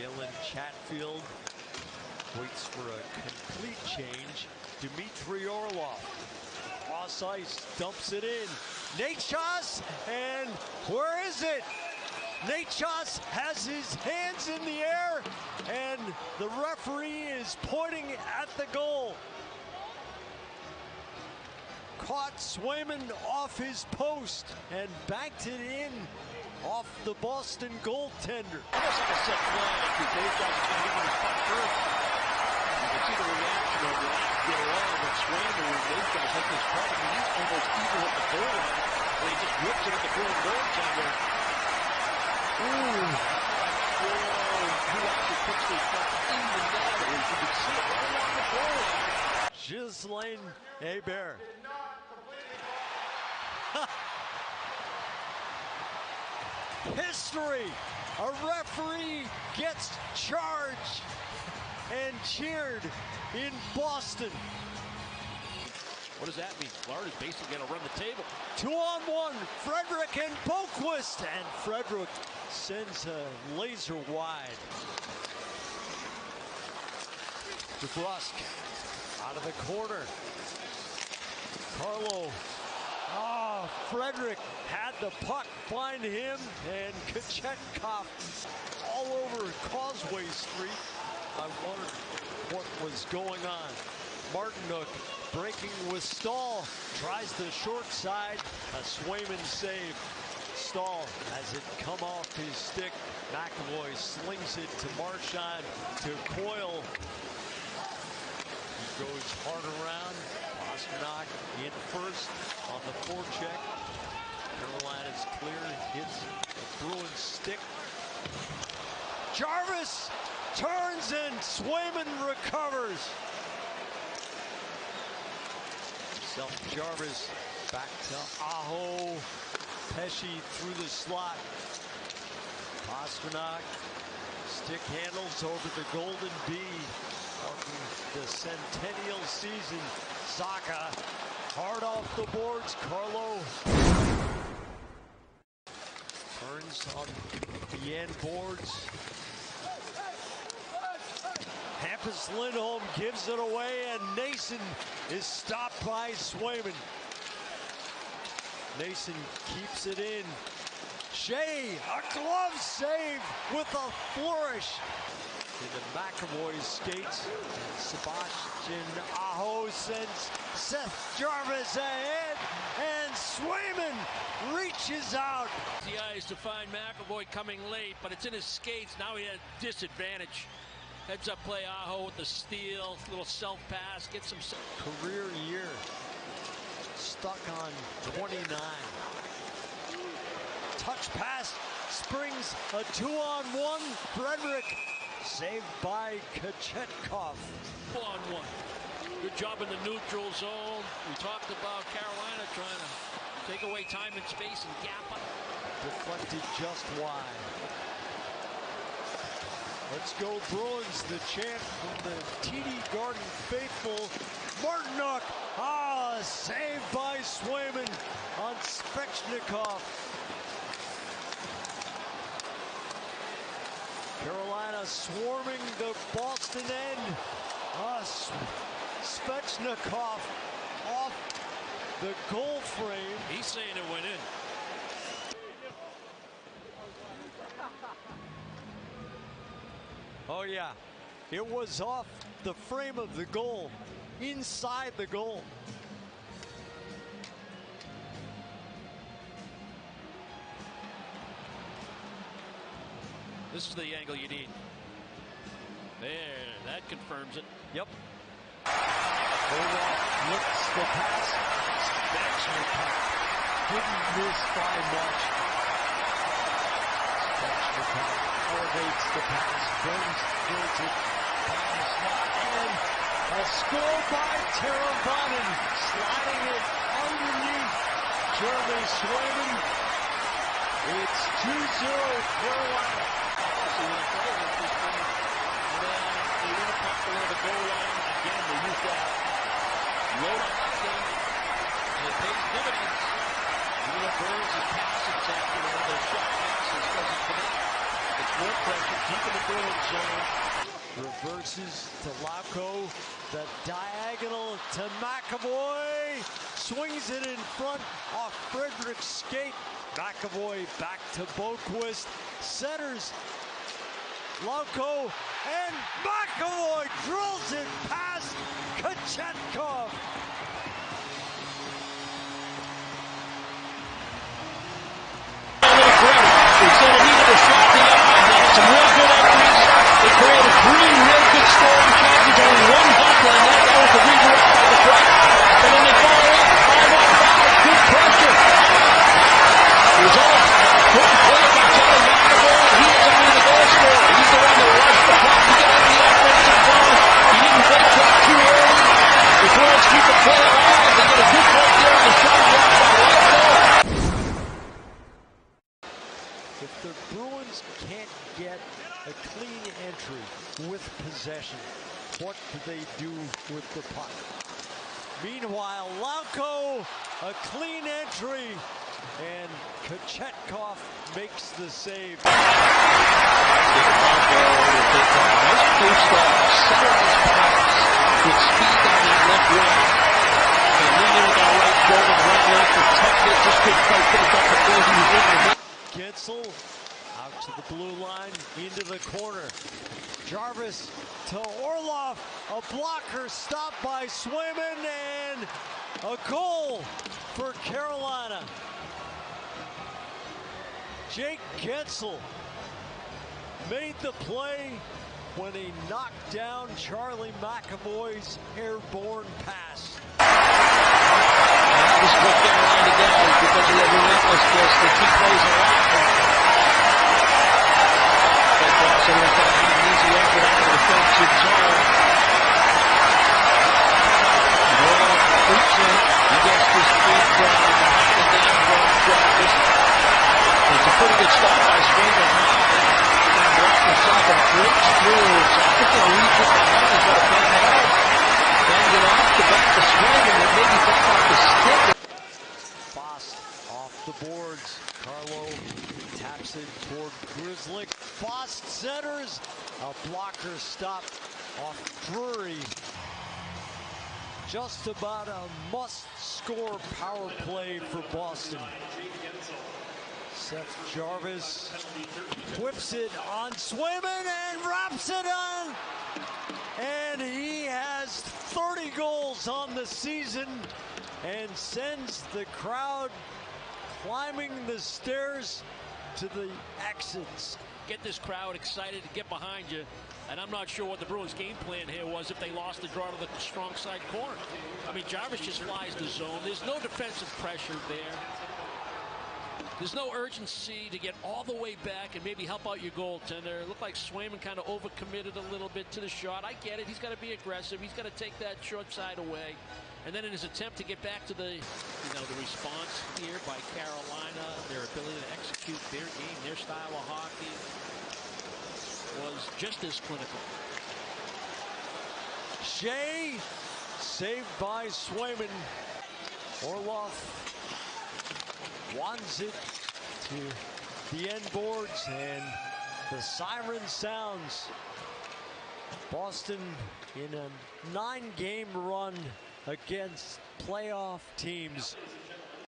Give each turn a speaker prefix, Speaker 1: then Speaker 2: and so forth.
Speaker 1: Jalen Chatfield waits for a complete change. Dmitry Orlov. Cross ice, dumps it in. Necas, and where is it? Necas has his hands in the air, and the referee is pointing at the goal. Caught Swayman off his post and banked it in off the Boston goaltender.
Speaker 2: Almost like a set play because those guys are trying to get his first. You can see the reaction of the last get along when those guys hit puck. I mean, he's almost even at the goal line. And he just whips it at the goal goaltender. Ooh. Whoa. Who actually puts this puck in the net. As you can see it right along the goal line.
Speaker 1: Ghislaine Hebert. History. A referee gets charged and cheered in Boston.
Speaker 2: What does that mean? Florida's basically going to run the table.
Speaker 1: Two on one, Frederic and Boqvist, and Frederic sends a laser wide. DeBrusk out of the corner. Carlo. Oh, Frederic had the puck, find him, and Kochetkov all over Causeway Street. I wondered what was going on. Martinook breaking with Staal, tries the short side, a Swayman save. Staal has it come off his stick. McAvoy slings it to Marchand, to Coyle. He goes hard around. Pastrnak in first on the forecheck. Carolina's clear, hits the Bruins stick. Jarvis turns and Swayman recovers. Self Jarvis back to Aho. Pesce through the slot. Pastrnak stick handles over the Golden Bee. Marking the centennial season. Saka hard off the boards. Carlo turns on the end boards. Hampus Lindholm gives it away, and Noesen is stopped by Swayman. Noesen keeps it in. Skjei, a glove save with a flourish. Into McAvoy's skates. And Sebastian Aho sends Seth Jarvis ahead, and Swayman reaches out.
Speaker 2: The eyes to find McAvoy coming late, but it's in his skates. Now he had disadvantage. Heads up play, Aho with the steal, little self pass, get some.
Speaker 1: Career year. Stuck on 29. Touch pass. Springs a two on one. Frederic saved by Kochetkov.
Speaker 2: Full on one. Good job in the neutral zone. We talked about Carolina trying to take away time and space and gap up.
Speaker 1: Deflected just wide. Let's go Bruins, the chant from the TD Garden faithful. Martinook, ah, saved by Swayman on Svechnikov. Carolina swarming the Boston end. Us. Svechnikov off the goal frame.
Speaker 2: He's saying it went in.
Speaker 1: Oh, yeah. It was off the frame of the goal, inside the goal.
Speaker 2: This is the angle you need. There, that confirms it.
Speaker 1: Yep. Olaf looks the pass. Svechnikov didn't miss by much. Svechnikov elevates the pass. Burns throws it down the slot. And a score by Teravainen. Sliding it underneath Jeremy Swayman. It's 2-0 Carolina. Reverses to Lauko. The diagonal to McAvoy. Swings it in front off Frederic's skate. McAvoy back to Boqvist. Centers. Lauko and McAvoy drills it past
Speaker 2: Kochetkov. Shot good entries. They created three real good scoring chances. Only one bucket, and that, that was the redirect by the Bucks. And then they follow up. Five on five. Good pressure. Result. Good play by Charlie McAvoy. He is only the goal scorer. He's the one that rushed the puck to get in the offensive zone. He didn't get it back too early. The Bruins keep the play alive. They get a good play there on the shot block by Lefko.
Speaker 1: If the Bruins can't get a clean entry with possession, what do they do with the puck? Meanwhile, Lauko, a clean entry, and Kochetkov makes the save. Guentzel to the blue line, into the corner. Jarvis to Orlov, a blocker stopped by Swayman, and a goal for Carolina. Jake Guentzel made the play when he knocked down Charlie McAvoy's airborne pass.
Speaker 2: Is what Carolina does because of their relentlessness. They keep plays alive. But Boston will find an easy effort out of the defensive zone. Noah creeps in. He gets his feet from knocking down from Jarvis. It's a pretty good stop by Swayman now. And blocked himself and breaks through. So I think they'll reach it behind. He's got to bang it out. Banged it off the back to Swayman and maybe back off the stick.
Speaker 1: Foss off the boards. Carlo toward Grzelcyk. Foss centers. A blocker stop off Drury. Just about a must-score power play for Boston. Seth Jarvis whips it on Swayman and wraps it on. And he has 30 goals on the season and sends the crowd climbing the stairs to the exits.
Speaker 3: get this crowd excited to get behind you. And I'm not sure what the Bruins' game plan here was if they lost the draw to the strong side corner. I mean, Jarvis just flies the zone. There's no defensive pressure there. There's no urgency to get all the way back and maybe help out your goaltender. It looked like Swayman kind of overcommitted a little bit to the shot. I get it. He's got to be aggressive. He's got to take that short side away. And then in his attempt to get back to the, you know, the response here by Carolina, their ability to execute their game, their style of hockey was just as clinical.
Speaker 1: Skjei saved by Swayman. Orlov wands it to the end boards and the siren sounds. Boston in a nine game run against playoff teams